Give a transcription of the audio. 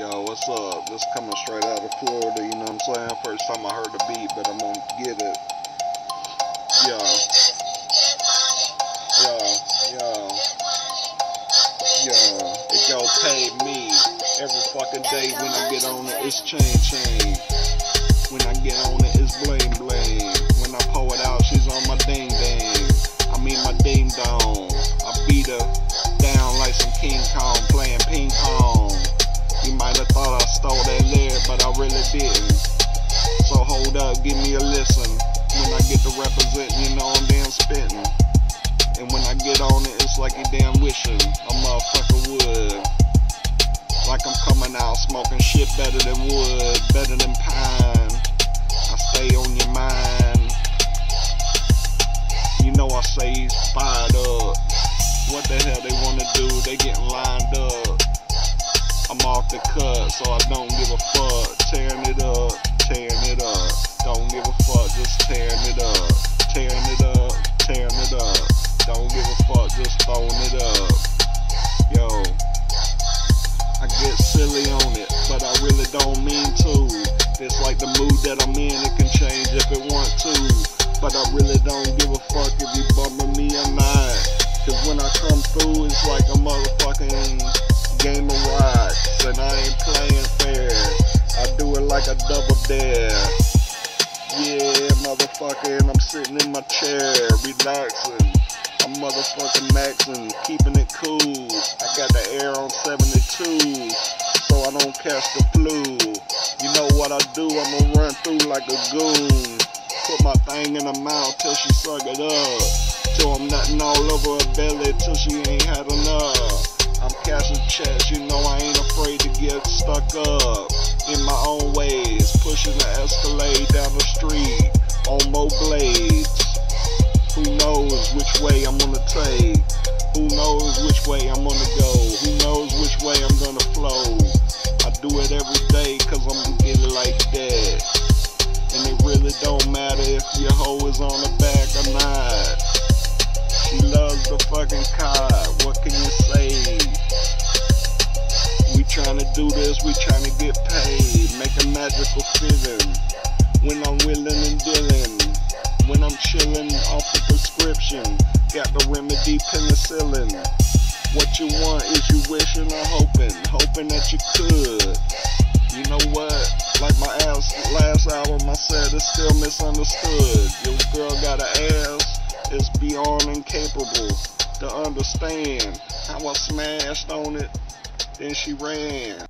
Yo, what's up? This coming straight out of Florida, you know what I'm saying? First time I heard the beat, but I'm gonna get it. Yo. Yo, yo. Yo. It go pay me every fucking day when I get on it, it's chain chain. When I get on it, it's blame blame. When I pull it out, she's on my ding ding. I mean my ding dong. I beat her down like some King Kong playing ping pong. You might have thought I stole that lyric, but I really didn't. So hold up, give me a listen. When I get to represent, you know I'm damn spitting. And when I get on it, it's like you damn wishing a motherfucker would. Like I'm coming out smoking shit better than wood, better than pine. I stay on your mind. You know I say fired up. What the hell they wanna do? They getting lined the cut, so I don't give a fuck. Tearing it up, tearing it up. Don't give a fuck, just tearing it up. Tearing it up, tearing it up. Don't give a fuck, just throwing it up. Yo, I get silly on it, but I really don't mean to. It's like the mood that I'm in, it can change if it want to. But I really don't give a fuck if you bumming me or not. Cause when I come through, it's like a rocks. And I ain't playing fair. I do it like a double dare. Yeah, motherfucker, and I'm sitting in my chair, relaxing. I'm motherfucking maxing, keeping it cool. I got the air on 72, so I don't catch the flu. You know what I do? I'ma run through like a goon. Put my thing in her mouth till she suck it up. Till I'm nutting all over her belly till she ain't had enough. I'm cashing checks, you know I ain't get stuck up. In my own ways, pushing the Escalade down the street on more blades. Who knows which way I'm gonna take? Who knows which way I'm gonna go? Who knows which way I'm gonna flow? I do it every day cause I'm getting like that. And it really don't matter if your hoe is on the back or not. She loves the fucking cod. We tryna do this, we tryna get paid. Make a magical feeling. When I'm willing and dealing. When I'm chilling off the prescription. Got the remedy penicillin. What you want is you wishing or hoping. Hoping that you could. You know what? Like my ass, last album, I said it's still misunderstood. Your girl got an ass, it's beyond incapable to understand how I smashed on it, then she ran.